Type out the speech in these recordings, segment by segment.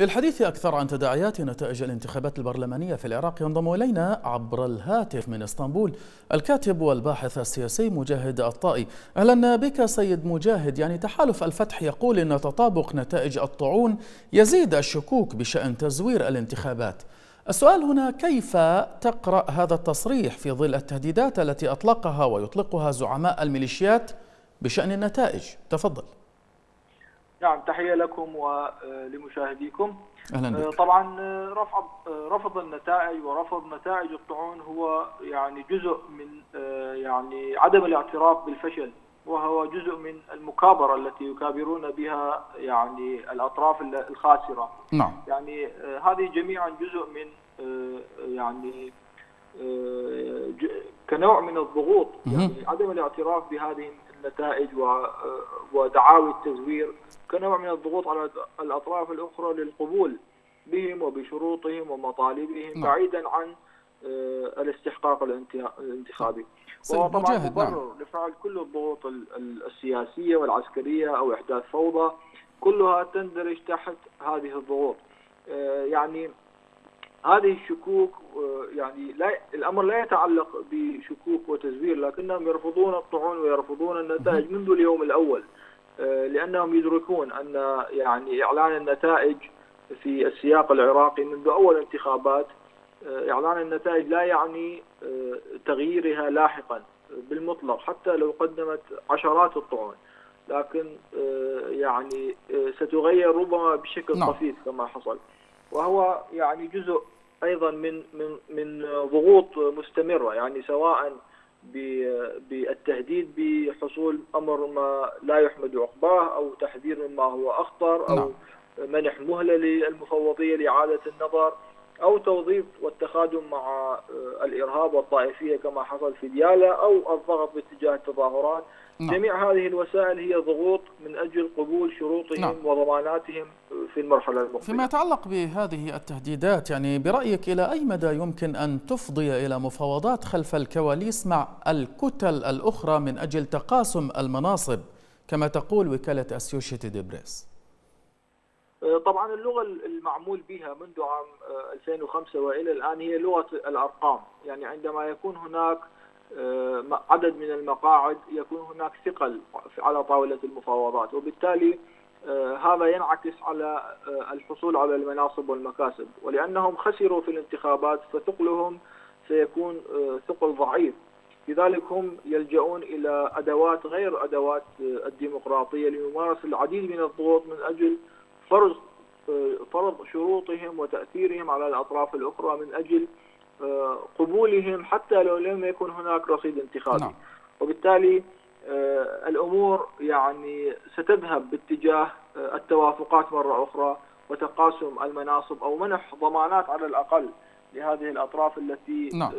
للحديث أكثر عن تداعيات نتائج الانتخابات البرلمانية في العراق ينضم إلينا عبر الهاتف من إسطنبول الكاتب والباحث السياسي مجاهد الطائي. أهلا بك سيد مجاهد يعني تحالف الفتح يقول أن تطابق نتائج الطعون يزيد الشكوك بشأن تزوير الانتخابات. السؤال هنا كيف تقرأ هذا التصريح في ظل التهديدات التي أطلقها ويطلقها زعماء الميليشيات بشأن النتائج؟ تفضل. نعم تحية لكم ولمشاهديكم أهلا بك. طبعا رفض رفض النتائج ورفض نتائج الطعون هو يعني جزء من يعني عدم الاعتراف بالفشل وهو جزء من المكابرة التي يكابرون بها يعني الأطراف الخاسرة. نعم. يعني هذه جميعا جزء من يعني كنوع من الضغوط. يعني عدم الاعتراف بهذه النتائج ودعاوي التزوير كنوع من الضغوط على الأطراف الأخرى للقبول بهم وبشروطهم ومطالبهم نعم. بعيدا عن الاستحقاق الانتخابي وهو طبعا مبرر نعم. لفعل كل الضغوط السياسية والعسكرية أو إحداث فوضى كلها تندرج تحت هذه الضغوط يعني هذه الشكوك يعني لا الأمر لا يتعلق بشكوك وتزوير لكنهم يرفضون الطعون ويرفضون النتائج منذ اليوم الأول لأنهم يدركون أن يعني إعلان النتائج في السياق العراقي منذ أول انتخابات إعلان النتائج لا يعني تغييرها لاحقا بالمطلق حتى لو قدمت عشرات الطعون. لكن يعني ستغير ربما بشكل طفيف كما حصل. وهو يعني جزء أيضا من من من ضغوط مستمرة يعني سواء بالتهديد بحصول أمر ما لا يحمد عقباه أو تحذير مما هو أخطر أو نعم. منح مهلة للمفوضية لإعادة النظر أو توظيف والتخادم مع الإرهاب والطائفية كما حصل في ديالا أو الضغط باتجاه التظاهرات نعم. جميع هذه الوسائل هي ضغوط من أجل قبول شروطهم نعم. وضماناتهم في المرحلة المقبلة. فيما يتعلق بهذه التهديدات يعني برأيك إلى أي مدى يمكن أن تفضي إلى مفاوضات خلف الكواليس مع الكتل الأخرى من أجل تقاسم المناصب كما تقول وكالة اسوشيتد بريس؟ طبعا اللغة المعمول بها منذ عام 2005 وإلى الآن هي لغة الأرقام، يعني عندما يكون هناك عدد من المقاعد يكون هناك ثقل على طاولة المفاوضات وبالتالي هذا ينعكس على الحصول على المناصب والمكاسب. ولأنهم خسروا في الانتخابات فثقلهم سيكون ثقل ضعيف. لذلك هم يلجؤون إلى أدوات غير أدوات الديمقراطية لممارسه العديد من الضغوط من أجل فرض فرض شروطهم وتأثيرهم على الأطراف الأخرى من أجل قبولهم حتى لو لم يكن هناك رصيد انتخابي نعم. وبالتالي الأمور يعني ستذهب باتجاه التوافقات مرة أخرى وتقاسم المناصب أو منح ضمانات على الأقل لهذه الأطراف التي نعم.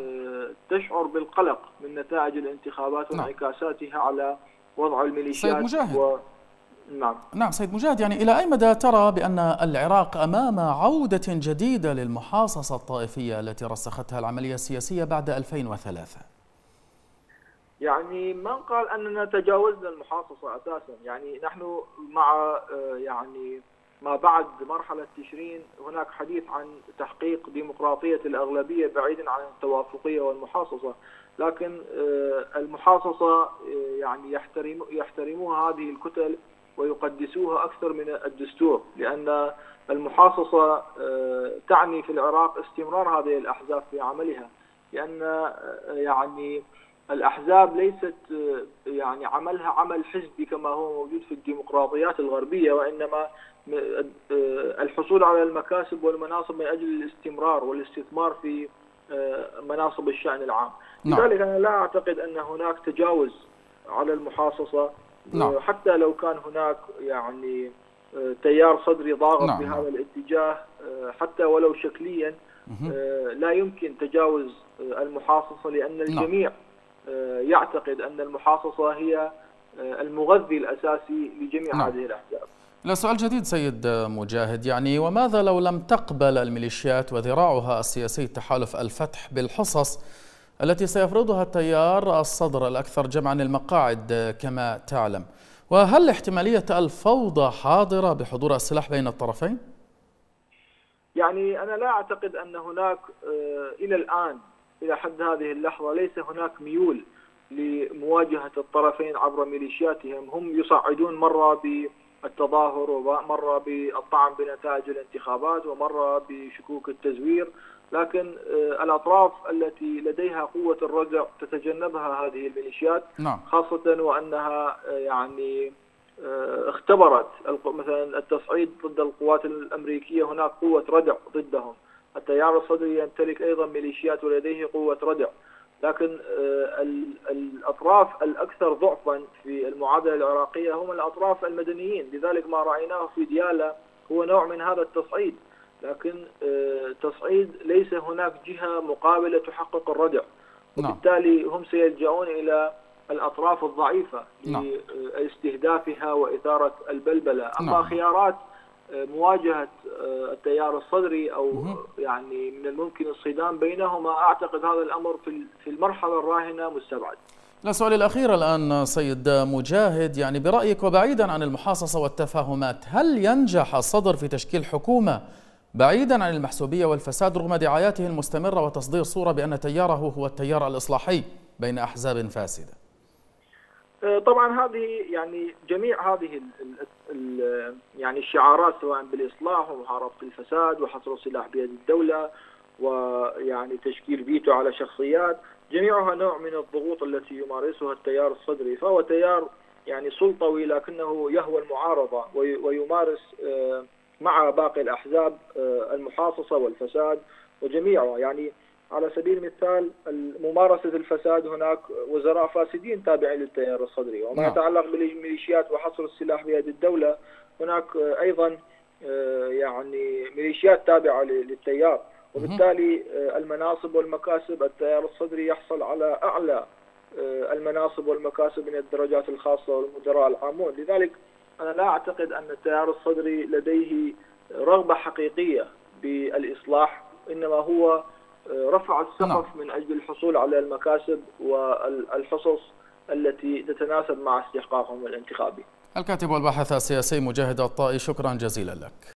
تشعر بالقلق من نتائج الانتخابات وانعكاساتها نعم. على وضع الميليشيات سيد مجاهد. و... نعم. نعم سيد مجاهد يعني إلى أي مدى ترى بأن العراق أمام عودة جديدة للمحاصصة الطائفية التي رسختها العملية السياسية بعد 2003 يعني من قال أننا تجاوزنا المحاصصة أساسا؟ يعني نحن مع يعني ما بعد مرحلة تشرين هناك حديث عن تحقيق ديمقراطية الأغلبية بعيدا عن التوافقية والمحاصصة. لكن المحاصصة يعني يحترم يحترموها هذه الكتل ويقدسوها أكثر من الدستور لأن المحاصصة تعني في العراق استمرار هذه الأحزاب في عملها لأن يعني الأحزاب ليست يعني عملها عمل حزبي كما هو موجود في الديمقراطيات الغربية وإنما الحصول على المكاسب والمناصب من أجل الاستمرار والاستثمار في مناصب الشأن العام نعم. لذلك أنا لا أعتقد أن هناك تجاوز على المحاصصة نعم. حتى لو كان هناك يعني تيار صدري ضاغط نعم. بهذا الاتجاه حتى ولو شكليا لا يمكن تجاوز المحاصصة لأن الجميع نعم. يعتقد أن المحاصصة هي المغذي الأساسي لجميع نعم. هذه الأحزاب. لا سؤال جديد سيد مجاهد يعني وماذا لو لم تقبل الميليشيات وذراعها السياسي تحالف الفتح بالحصص التي سيفرضها التيار الصدر الأكثر جمعا المقاعد كما تعلم. وهل احتمالية الفوضى حاضرة بحضور السلاح بين الطرفين؟ يعني أنا لا أعتقد أن هناك إلى الآن إلى حد هذه اللحظة ليس هناك ميول لمواجهة الطرفين عبر ميليشياتهم. هم يصعدون مرة بالتظاهر ومرة بالطعن بنتائج الانتخابات ومرة بشكوك التزوير. لكن الأطراف التي لديها قوة الردع تتجنبها هذه الميليشيات نعم. خاصة وأنها يعني اختبرت مثلا التصعيد ضد القوات الأمريكية هناك قوة ردع ضدهم. التيار الصدري يمتلك أيضا ميليشيات ولديه قوة ردع لكن الأطراف الأكثر ضعفا في المعادلة العراقية هم الأطراف المدنيين. لذلك ما رأيناه في ديالا هو نوع من هذا التصعيد. لكن تصعيد ليس هناك جهة مقابلة تحقق الردع. وبالتالي هم سيلجؤون إلى الأطراف الضعيفة لاستهدافها وإثارة البلبلة. أما نعم. خيارات مواجهة التيار الصدري أو يعني من الممكن الصدام بينهما أعتقد هذا الأمر في في المرحلة الراهنة مستبعد. السؤال الأخير الآن سيد مجاهد يعني برأيك وبعيدا عن المحاصصة والتفاهمات هل ينجح الصدر في تشكيل حكومة بعيدا عن المحسوبية والفساد رغم دعاياته المستمرة وتصدير صورة بأن تياره هو التيار الإصلاحي بين أحزاب فاسدة؟ طبعا هذه يعني جميع هذه ال ال ال يعني الشعارات سواء بالإصلاح ومحاربه الفساد وحصر السلاح بيد الدولة ويعني تشكيل فيتو على شخصيات جميعها نوع من الضغوط التي يمارسها التيار الصدري فهو تيار يعني سلطوي لكنه يهوى المعارضة ويمارس مع باقي الأحزاب المحاصصة والفساد وجميعها. يعني على سبيل المثال ممارسة الفساد هناك وزراء فاسدين تابعين للتيار الصدري. وما نعم. يتعلق بالميليشيات وحصر السلاح بيد الدولة هناك أيضا يعني ميليشيات تابعة للتيار. وبالتالي المناصب والمكاسب التيار الصدري يحصل على أعلى المناصب والمكاسب من الدرجات الخاصة والمدراء العامون. لذلك أنا لا أعتقد أن التيار الصدري لديه رغبة حقيقية بالإصلاح إنما هو رفع السقف نعم. من أجل الحصول على المكاسب والحصص التي تتناسب مع استحقاقهم الانتخابي. الكاتب والباحث السياسي مجاهد الطائي شكرا جزيلا لك.